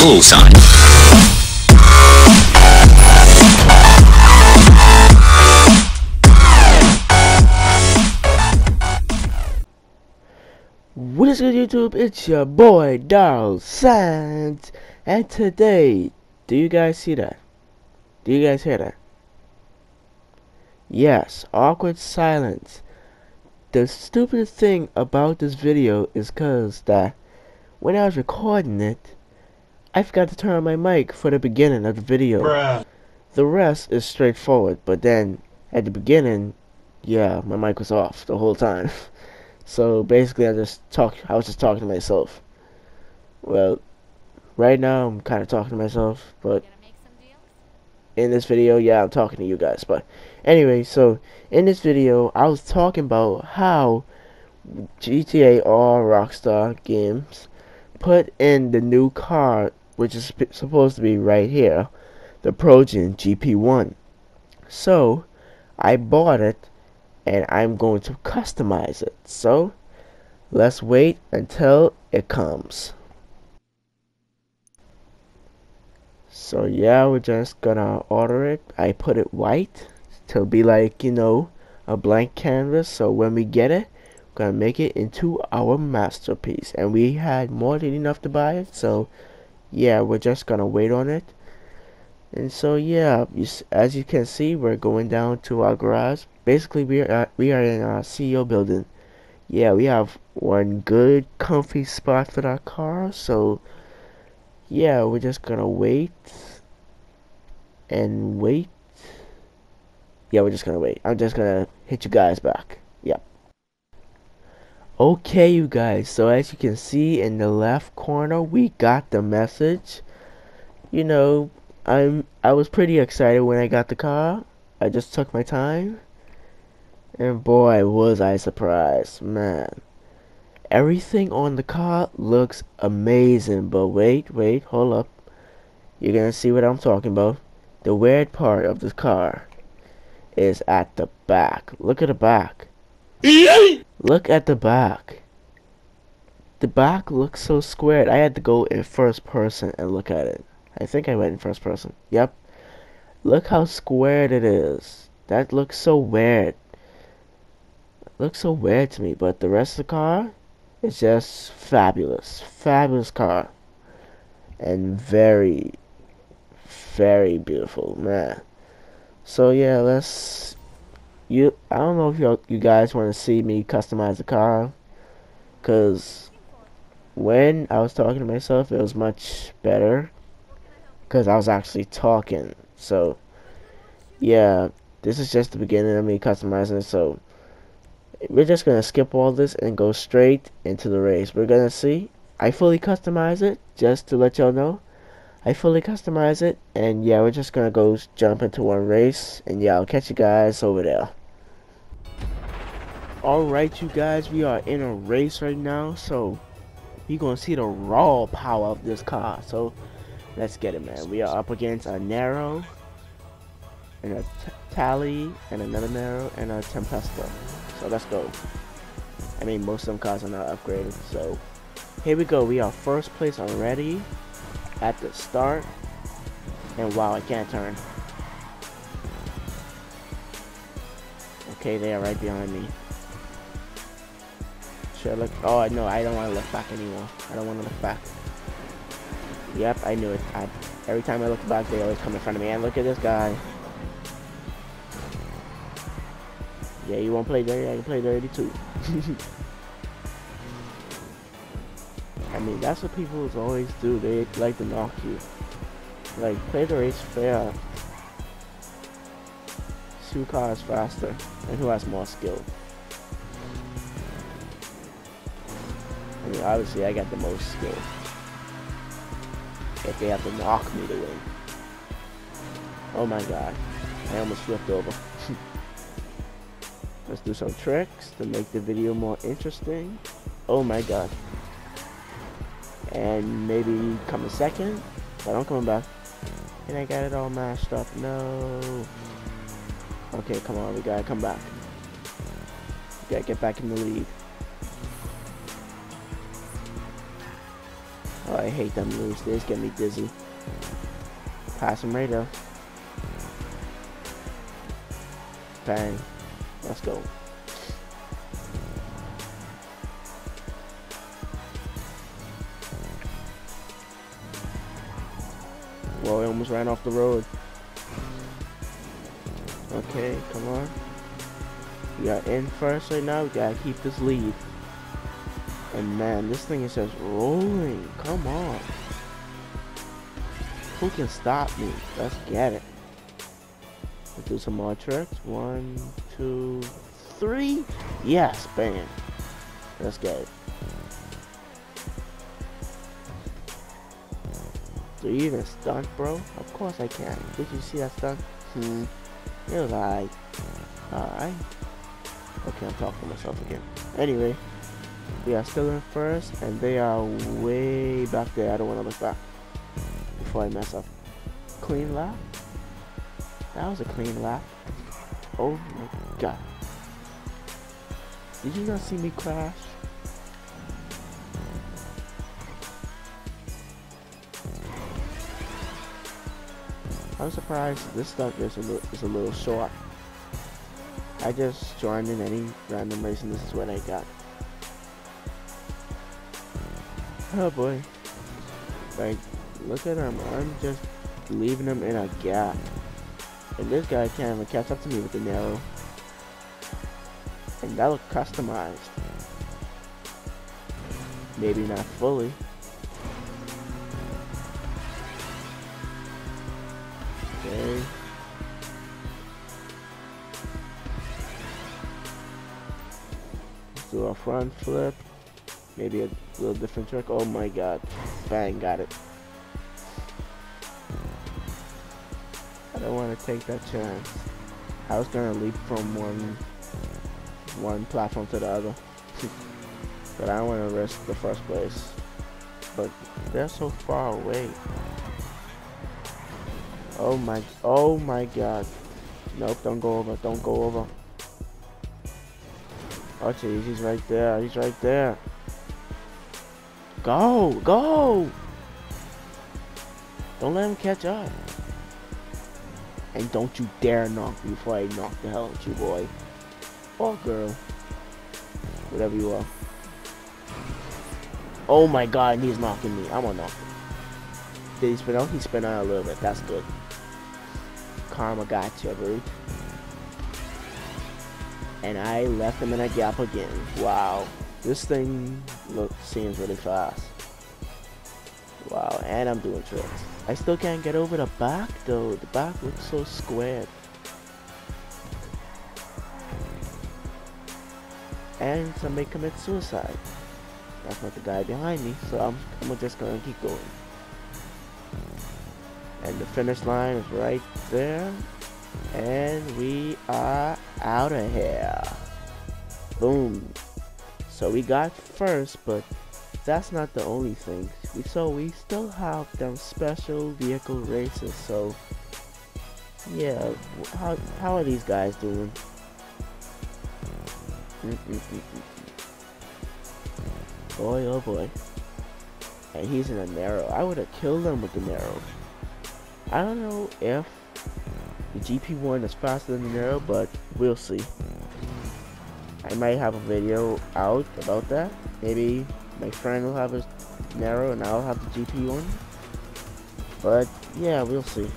Bullseye. What is good YouTube? It's your boy Dorrol Sands and today do you guys see that? Do you guys hear that? Yes, awkward silence. The stupidest thing about this video is cause that when I was recording it I forgot to turn on my mic for the beginning of the video. Bruh. The rest is straightforward, but then at the beginning, yeah, my mic was off the whole time. So basically, I just talk. I was just talking to myself. Well, right now I'm kind of talking to myself, but in this video, yeah, I'm talking to you guys. But anyway, so in this video, I was talking about how GTA or Rockstar Games put in the new car, which is supposed to be right here, the Progen GP1. So I bought it and I'm going to customize it. So let's wait until it comes. So yeah, we're just gonna order it. I put it white to be like, you know, a blank canvas. So when we get it, we're gonna make it into our masterpiece. And we had more than enough to buy it. So yeah, we're just gonna wait on it. And so yeah, as you can see, we're going down to our garage. Basically, we are we are in our CEO building. Yeah, we have one good, comfy spot for our car. So yeah, we're just gonna wait and wait. Yeah, we're just gonna wait. I'm just gonna hit you guys back. Okay, you guys. So as you can see in the left corner, we got the message. You know, I'm I was pretty excited when I got the car. I just took my time. And boy was I surprised, man. Everything on the car looks amazing, but wait, wait, hold up. You're gonna see what I'm talking about. The weird part of the car is at the back. Look at the back. Look at the back. The back looks so squared. I had to go in first person and look at it. I think I went in first person. Yep. Look how squared it is. That looks so weird. looks so weird to me, but the rest of the car is just fabulous. Fabulous car. And very, very beautiful, man. So yeah, let's you I don't know if you you guys want to see me customize the car cuz when I was talking to myself it was much better because I was actually talking. So, yeah, this is just the beginning of me customizing it. So, we're just going to skip all this and go straight into the race. We're going to see. I fully customize it, just to let y'all know. I fully customize it, and yeah, we're just going to go jump into one race. And yeah, I'll catch you guys over there. Alright, you guys, we are in a race right now. So, you're to see the raw power of this car. So, Let's get it, man. We are up against a Nero, and a Tally, and another Nero, and a Tempesta. So let's go. I mean, most of them cars are not upgraded, so here we go. We are first place already at the start. And wow, I can't turn. Okay, they are right behind me. Should I look? Oh, no, I don't want to look back anymore. I don't want to look back. Yep, I knew it. I, every time I look back, they always come in front of me. And look at this guy. Yeah, you won't play dirty? I can play dirty too. I mean, that's what people always do. They like to knock you. Like, play the race fair. Two cars faster. And who has more skill. I mean, obviously, I got the most skill if they have to knock me to win. Oh my god. I almost flipped over. Let's do some tricks to make the video more interesting. Oh my god. And maybe come a second. But I'm coming back. And I got it all mashed up. No. Okay, come on. We gotta come back. We gotta get back in the lead. I hate them moves. Just get me dizzy. Pass him right up. Bang. Let's go. Well, I almost ran off the road. Okay, come on. We are in first right now. We gotta keep this lead. And man, this thing is just rolling. Come on. Who can stop me? Let's get it. Let's do some more tricks. One, two, three. Yes, bam. Let's get it. Do you even stunt, bro? Of course I can. Did you see that stunt? Hmm. You're like, alright. Okay, I'm talking to myself again. Anyway, we are still in first, and they are way back there. I don't want to look back before I mess up. Clean lap? That was a clean lap. Oh my god. Did you not see me crash? I'm surprised this stuff is a little, is a little short. I just joined in any random race and this is what I got. Oh boy. Like, look at him. I'm just leaving him in a gap. And this guy can't even catch up to me with the Nero. And that looks customized. Maybe not fully. Okay. Do a front flip. Maybe a little different trick. Oh my god. Bang, got it. I don't want to take that chance. I was gonna leap from one one platform to the other. but I don't want to risk the first place. But they're so far away. Oh my, oh my god. Nope, don't go over, don't go over. Oh jeez, he's right there, he's right there. Go, go! Don't let him catch up. And don't you dare knock me before I knock the hell out you, boy. Or girl. Whatever you are. Oh my god, he's knocking me. I'm gonna knock him. Did he spin out? He spin out a little bit. That's good. Karma got you, bro. And I left him in a gap again. Wow. This thing look seems really fast. Wow, and I'm doing tricks. I still can't get over the back though. The back looks so squared. And somebody commit suicide. That's not the guy behind me, so I'm, I'm just gonna keep going. And the finish line is right there. And we are out of here. Boom. So we got first, but that's not the only thing. We, so we still have them special vehicle races. So yeah, how how are these guys doing? Boy, oh boy. And he's in a Nero. I would have killed him with the Nero. I don't know if the GP1 is faster than the Nero, but we'll see. I might have a video out about that. Maybe my friend will have a Nero and I'll have the GP one. But yeah, we'll see.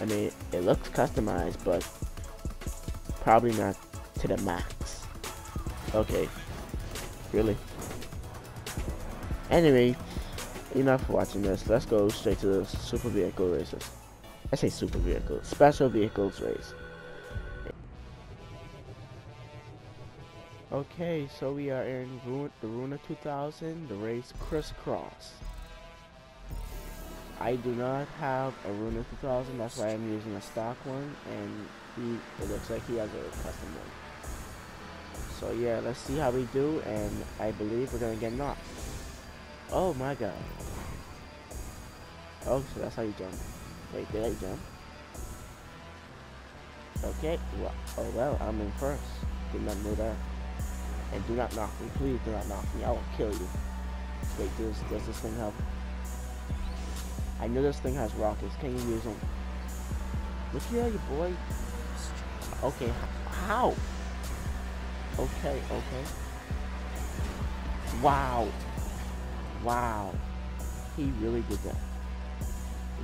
I mean, it looks customized, but probably not to the max. Okay. Really? Anyway, enough watching this. Let's go straight to the super vehicle races. I say super vehicles, special vehicles race. Okay, so we are in Ru the Ruiner 2000, the race Crisscross. I do not have a Ruiner 2000, that's why I'm using a stock one, and he, it looks like he has a custom one. So yeah, let's see how we do, and I believe we're gonna get knocked. Oh my god. Oh, so that's how you jump. Wait, did I jump? Okay, well, oh well, I'm in first. Did not know that. And do not knock me. Please do not knock me. I will kill you. Wait, does, does this thing have... I know this thing has rockets. Can you use them? Look here, you boy. Okay, how? Okay, okay. Wow. Wow. He really did that.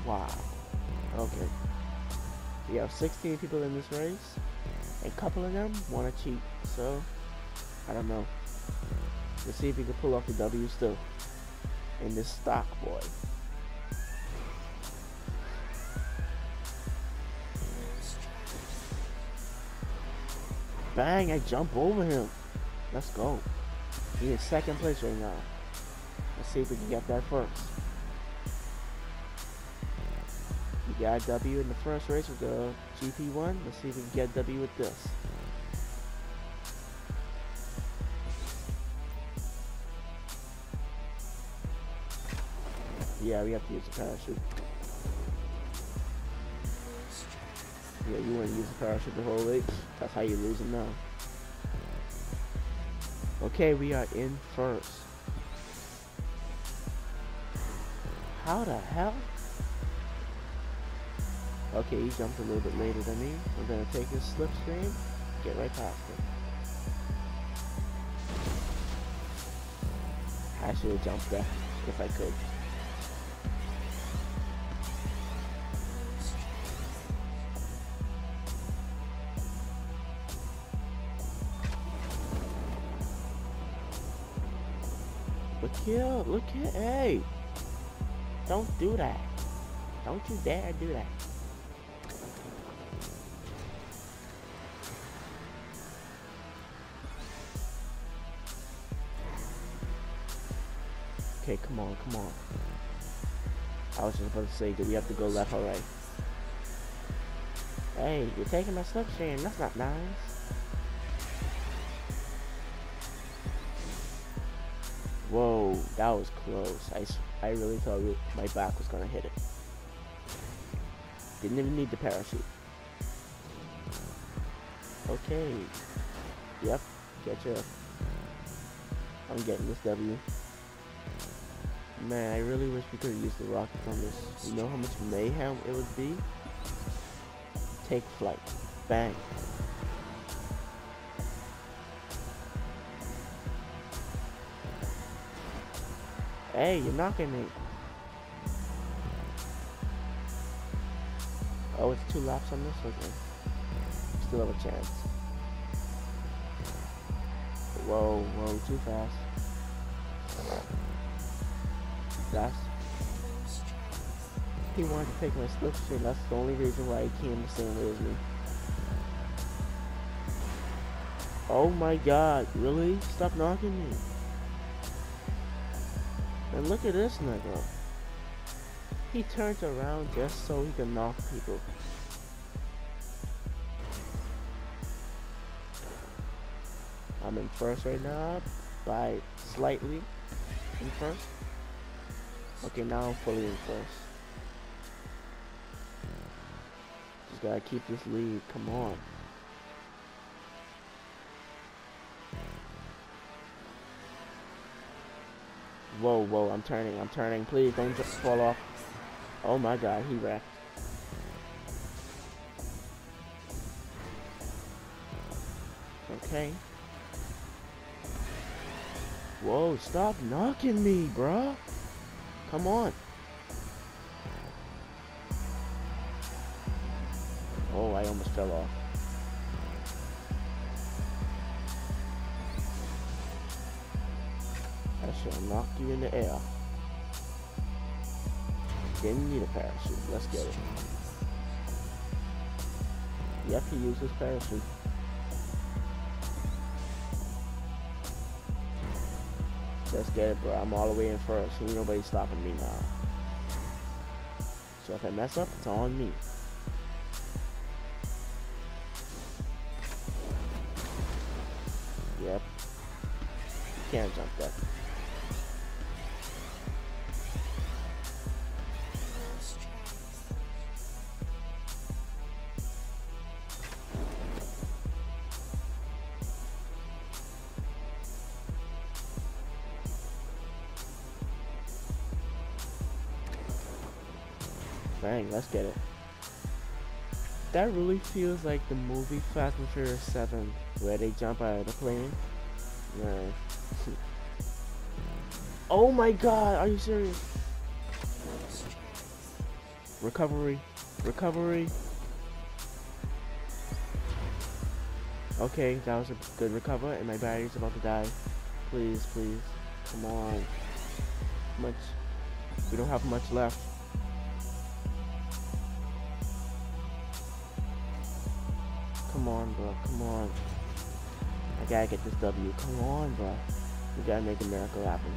Wow. Okay. We have 16 people in this race. A couple of them want to cheat. So, I don't know. Let's see if we can pull off the W still. In this stock, boy. Bang, I jump over him. Let's go. He is second place right now. Let's see if we can get that first. We got W in the first race with the GP1. Let's see if we can get W with this. Yeah, we have to use the parachute. Yeah, you want to use the parachute the whole race. That's how you lose them now. Okay, we are in first. How the hell? Okay, he jumped a little bit later than me. I'm gonna take his slipstream, get right past him. I should have jumped there if I could. Look here, look here, hey! Don't do that. Don't you dare do that. Come on, come on. I was just about to say, do we have to go left or right? Hey, you're taking my slipstream. That's not nice. Whoa, that was close. I, I really thought my back was gonna hit it. Didn't even need the parachute. Okay. Yep, get you. I'm getting this W. Man, I really wish we could have used the rockets on this. You know how much mayhem it would be? Take flight. Bang. Hey, you're knocking me. Oh, it's two laps on this? Okay. Still have a chance. Whoa, whoa, too fast. He wanted to take my slipstream. That's the only reason why he came the same way as me. Oh my god, really? Stop knocking me. And look at this nigga. He turns around just so he can knock people. I'm in first right now by slightly in first. Okay, now I'm fully in first. Just gotta keep this lead. Come on. Whoa, whoa, I'm turning, I'm turning. Please don't just fall off. Oh my god, he wrecked. Okay. Whoa, stop knocking me, bruh. Come on. Oh, I almost fell off. I shall knock you in the air. Didn't need a parachute. Let's get it. You have to use this parachute. Let's get it, bro. I'm all the way in first. Ain't nobody stopping me now. So if I mess up, it's on me. Yep. Can't jump that. Let's get it. That really feels like the movie Fast and Furious 7, where they jump out of the plane. Oh my god, are you serious? Recovery. Recovery. Okay, that was a good recover, and my battery's about to die. Please, please. Come on. Much. We don't have much left. Bro. Come on. I gotta get this W. Come on, bro. We gotta make a miracle happen.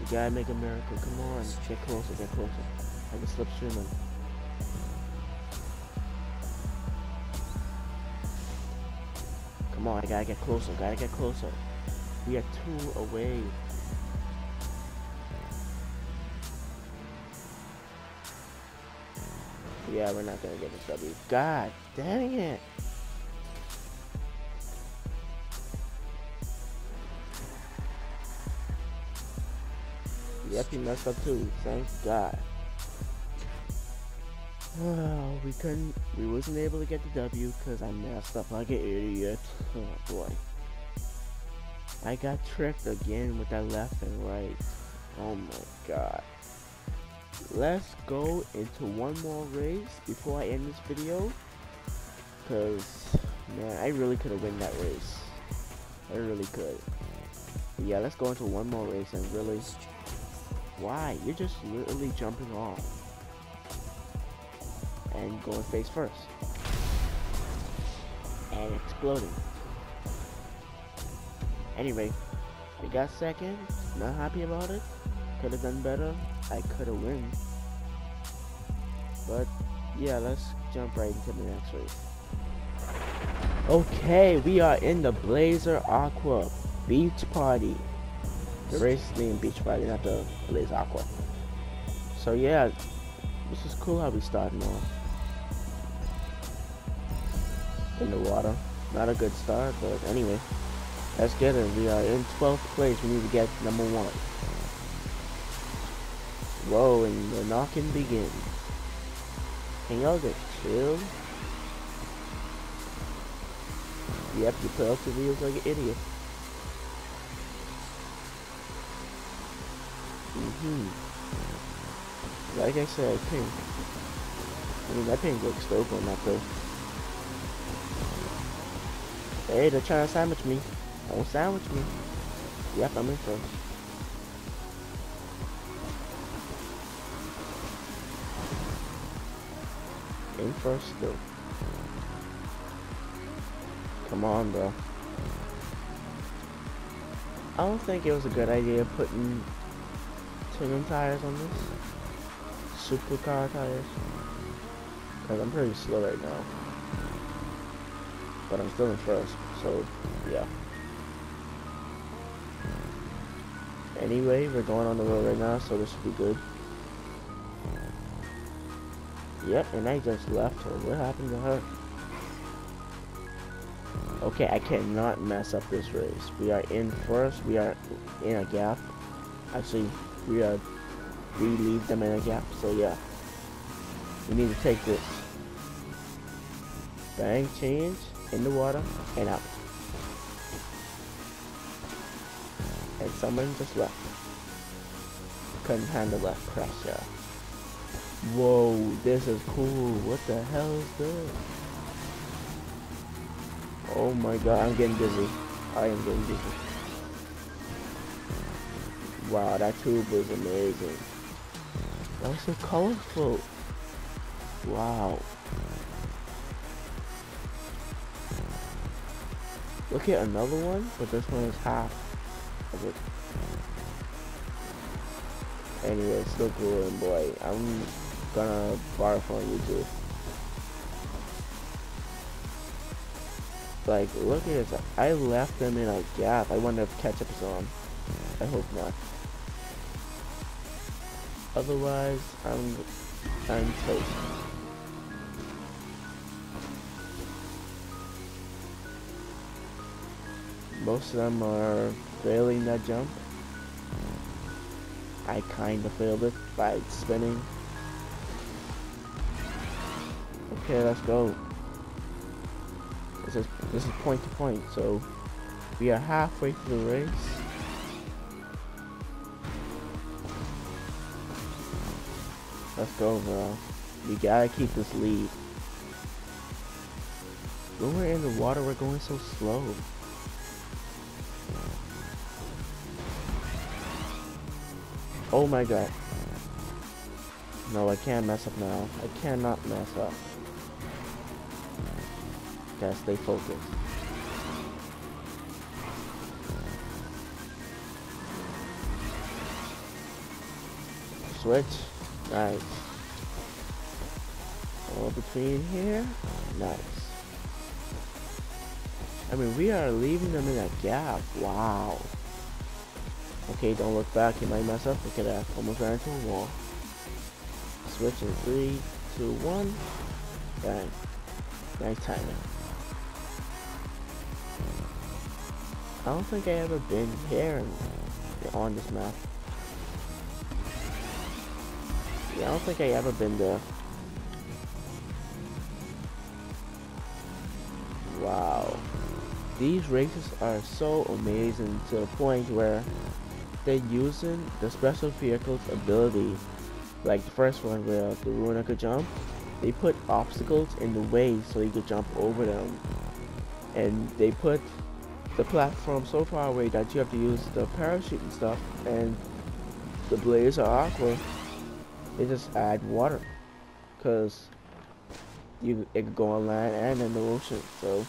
We gotta make a miracle. Come on. Get closer, get closer. I can slip streaming. Come on, I gotta get closer, gotta get closer. We are two away. Yeah, we're not gonna get this W. God dang it. Yep, he messed up too. Thank God. Oh, we couldn't, we wasn't able to get the W because I messed up like an idiot. Oh boy. I got tricked again with that left and right. Oh my god. Let's go into one more race before I end this video. Because, man, I really could have won that race. I really could. But yeah, let's go into one more race and really... Why? You're just literally jumping off and going face first. And exploding. Anyway, I got second, not happy about it. Could have done better. I could have win. But yeah, let's jump right into the next race. Okay, we are in the Blazer Aqua Beach Party. The race named Beach Party, not the Blazer Aqua. So yeah, this is cool how we starting off in the water. Not a good start, but anyway. Let's get it. We are in 12th place. We need to get number one. Whoa, and the knocking begins. Can y'all get chill? Yep, you put up the wheels like an idiot. Mm-hmm. Like I said, pink. I mean, that pink looks dope on that though. Hey, they're trying to sandwich me. Don't sandwich me. Yep, I'm in first. In first still. Come on, bro. I don't think it was a good idea putting tandem tires on this. Supercar tires. Because I'm pretty slow right now but I'm still in first, so yeah. Anyway, we're going on the road right now, so this should be good. Yep, and I just left her. What happened to her? Okay, I cannot mess up this race. We are in first. We are in a gap. Actually, we are. We leave them in a gap. So yeah, we need to take this. Bang, change in the water and out. And someone just left. Couldn't handle that pressure. Whoa, this is cool. What the hell is this? Oh my god, I'm getting dizzy. I am getting dizzy. Wow, that tube was amazing. That was so colorful. Wow. Look at another one, but this one is half of it. Anyway, still cool and boy, I'm gonna borrow from YouTube. Like, look at this. I left them in a gap. I wonder if ketchup is on. I hope not. Otherwise, I'm I'm toast. most of them are failing that jump. I kind of failed it by spinning. Okay, let's go. This is this is point to point, so we are halfway through the race. Let's go, bro. We gotta keep this lead. When we're in the water, we're going so slow. Oh my god. No, I can't mess up now. I cannot mess up. Gotta stay focused. Switch. Nice. All between here. Oh, nice. I mean, we are leaving them in that gap. Wow. Okay, don't look back. You might mess up. Look at that. Almost ran into a wall. Switch in three, two, one. Bang. Nice timing. I don't think I ever been here on this map. Yeah, I don't think I ever been there. Wow. These races are so amazing to the point where they're using the special vehicle's ability. Like the first one where the Ruiner could jump. They put obstacles in the way so you could jump over them. And they put the platform so far away that you have to use the parachute and stuff and the Blazer Aqua they just add water. Because you it could go on land and in the ocean so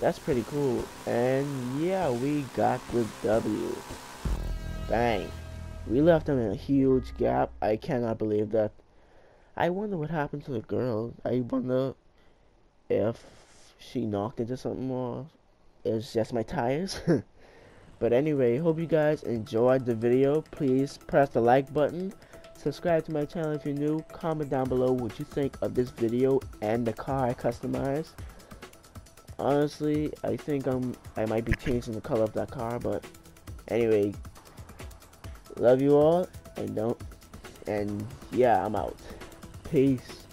that's pretty cool. And yeah we got the W. Bang. We left them in a huge gap. I cannot believe that. I wonder what happened to the girl. I wonder if she knocked into something or it's just my tires. but anyway, hope you guys enjoyed the video. Please press the like button. Subscribe to my channel if you're new. Comment down below what you think of this video and the car I customized. Honestly, I think I'm I might be changing the color of that car, but anyway, love you all and don't and yeah, I'm out. Peace.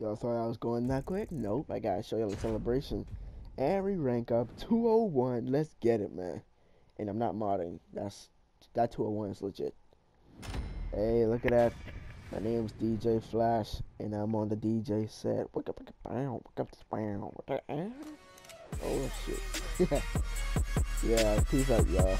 Y'all thought I was going that quick? Nope, I gotta show y'all the celebration. We rank up 201. Let's get it, man. And I'm not modding. That's that 201 is legit. Hey, look at that. My name's DJ Flash, and I'm on the DJ set. Wake up, wake up, Oh shit. yeah, peace out, y'all.